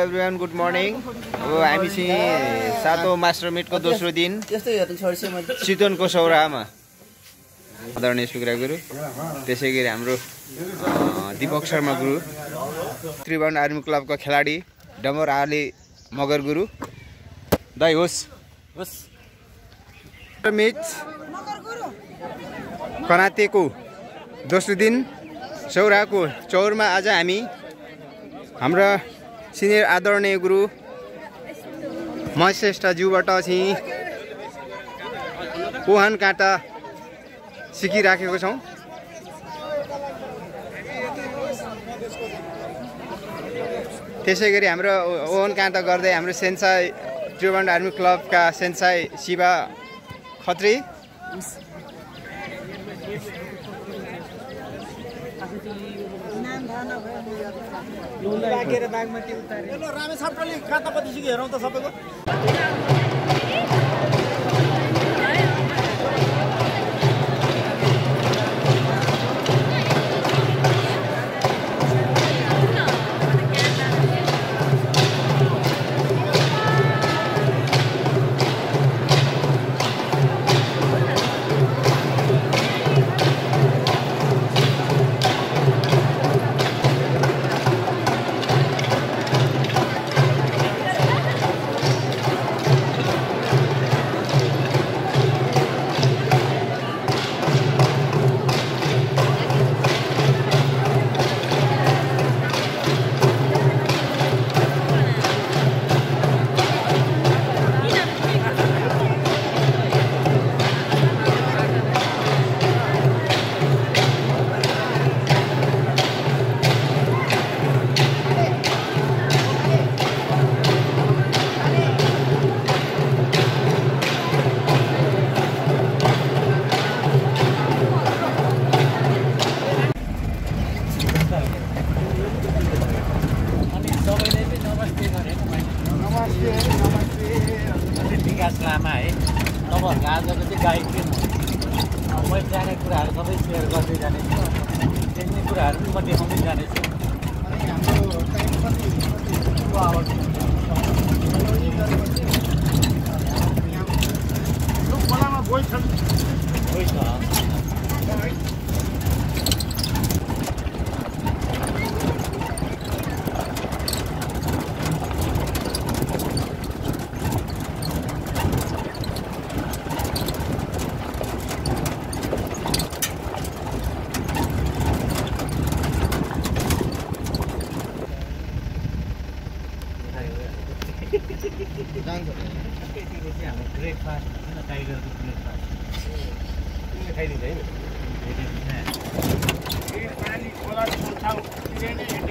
Everyone good morning अब हामी चाहिँ सातौँ मास्टर मिटको दोस्रो दिन। चितवनको सौराहामा। आदरणीय सुक्रा गुरु त्यसै गरी हाम्रो दिपक शर्मा गुरु त्रिभुवन आर्मी क्लबका खेलाडी डमर आली मगर गुरु। दाई होस्। होस् मिट कनातेको दोस्रो दिन सौराहाको चौरमा आज हामी हाम्रा सिनियर आदरणीय गुरु महेश्रेष्ठज्यूबाट चाहिँ पोहन काँटा सिकिराखेको छौँ। त्यसै गरी हाम्रो ओहन काँटा गर्दै हाम्रो सेन्साई त्रिभुवन आर्मी क्लबका सेन्साई शिवा खत्री। रामेछाप टोली कता कति सिक्यो हेरौँ त सबैको मैले जाने कुराहरू सबै सेयर गर्दै जानेछु। देख्ने कुराहरू पनि म देखाउँदै जानेछु। अनि हाम्रो टाइम कति टु आवर्स गइ छ त्यतिको है। जाने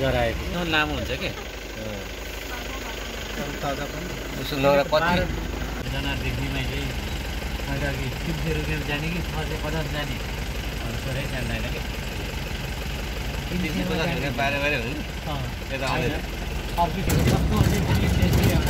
जराएको लामो हुन्छ क्या जना देख्नेमा चाहिँ अगाडि तिन सय रुपियाँमा जाने कि छ सय पचास जाने छोरै जान्दैन क्या अर्किडहरू कस्तो हुन्छ फेरि त्यसले एउटा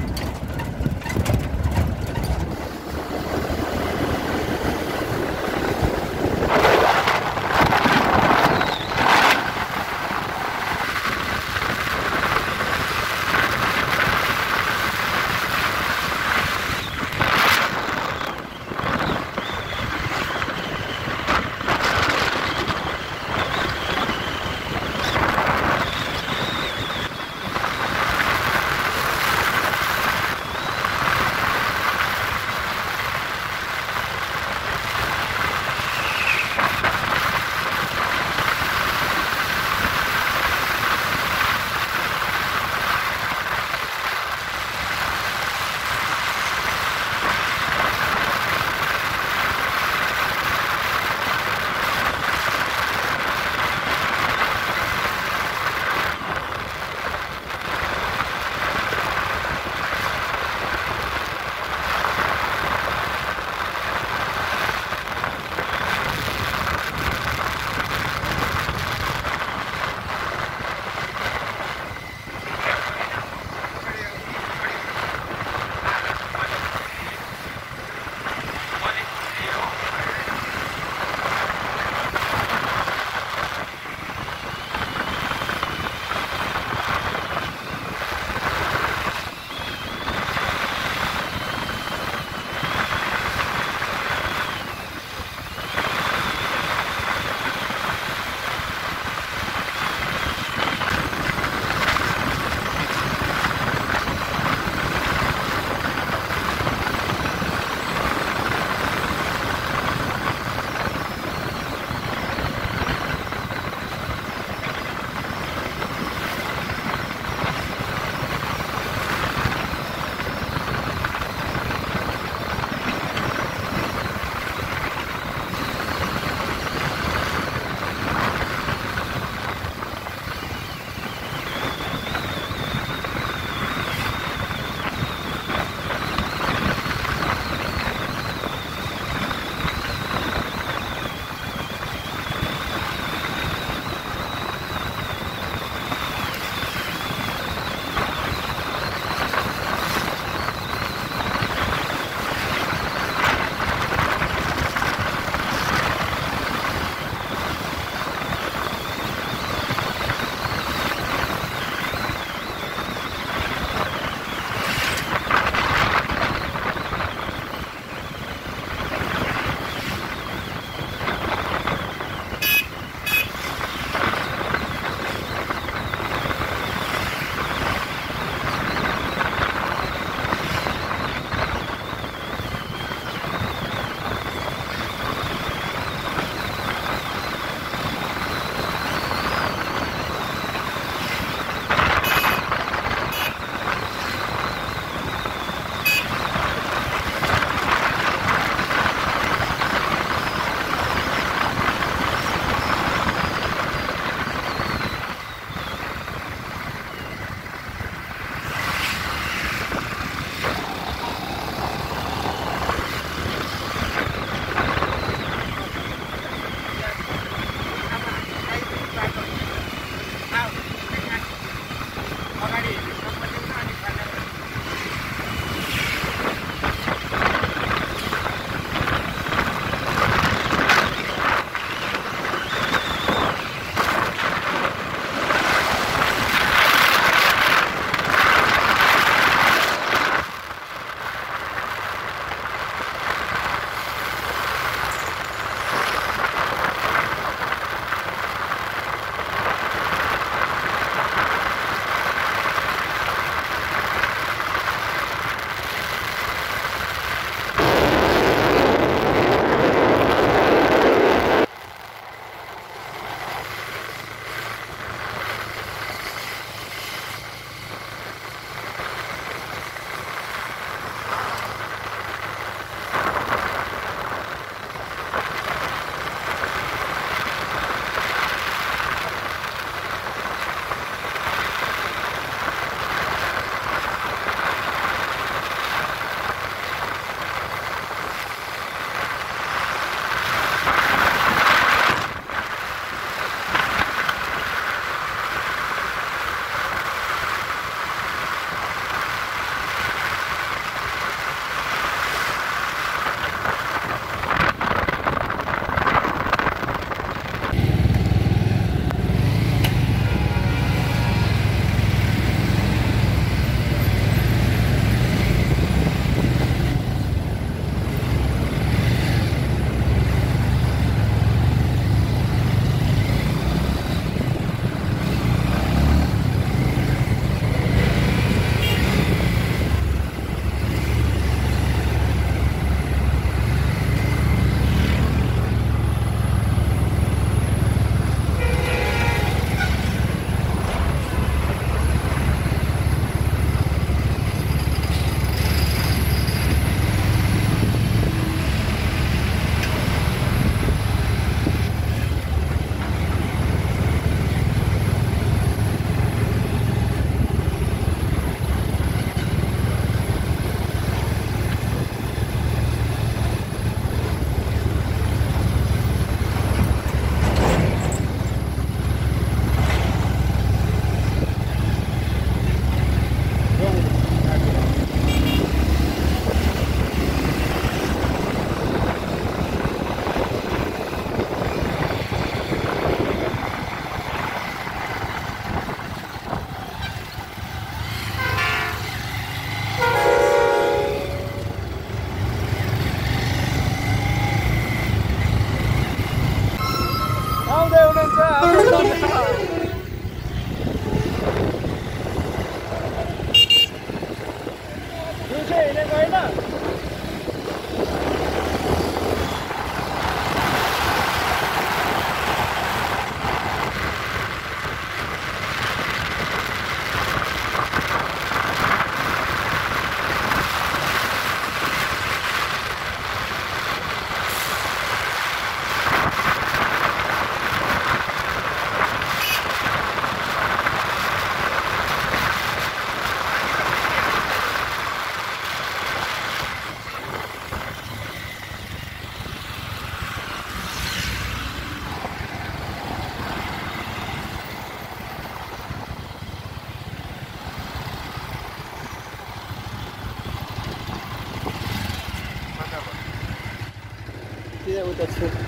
चाहिँ उता छु